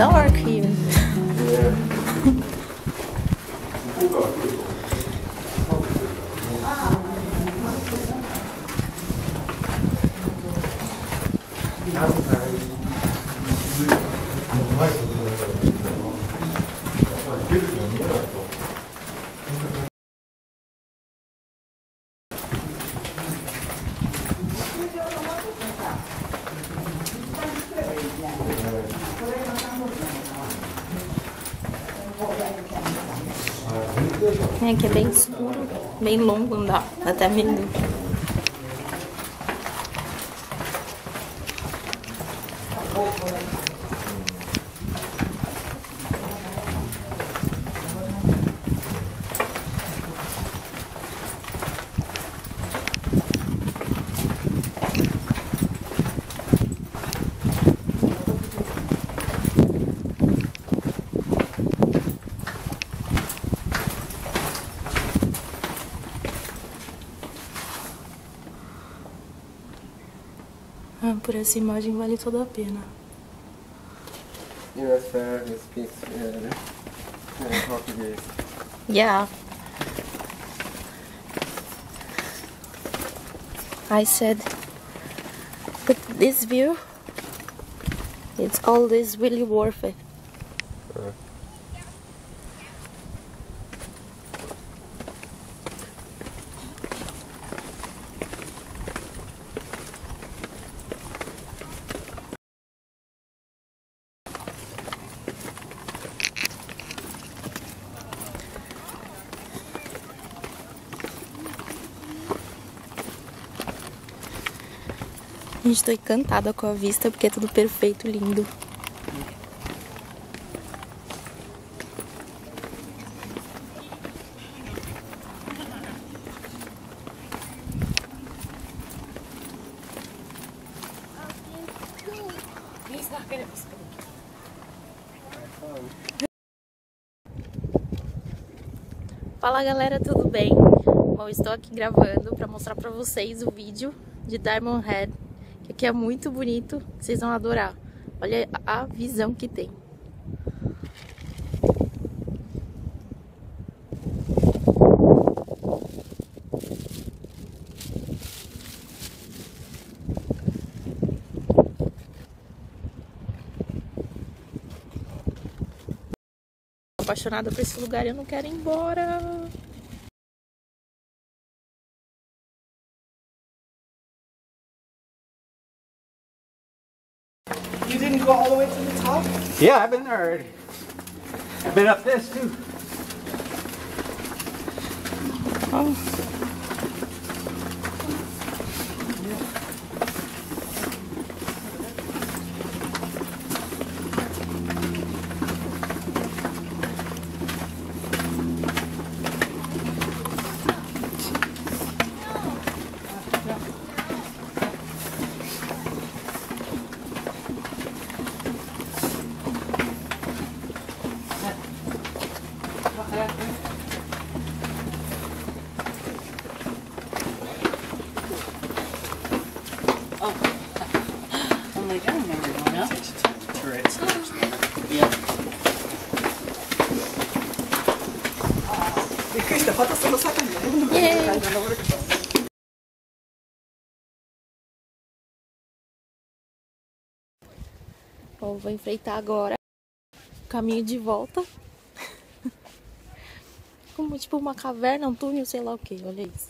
dark here. Yeah. Que é bem escuro, bem longo andar, até medo. Ah, por essa imagem vale toda a pena. E nas férias, né? É, português. Yeah. I said, but this view, it's all this really worth it. Gente, tô encantada com a vista porque é tudo perfeito, lindo. Fala galera, tudo bem? Bom, estou aqui gravando para mostrar para vocês o vídeo de Diamond Head, aqui é muito bonito, vocês vão adorar. Olha a visão que tem. apaixonada por esse lugar eu não quero ir embora. Go all the way to the top? Yeah, I've been there already. I've been up this too. Oh. I'm like, I remember going up. Turrets. Yeah. びっくりした、またその坂に登るのイエーイ階段登るけど Bom, vou enfrentar agora o caminho de volta. Como tipo uma caverna, um túnel, sei lá o que. Olha isso.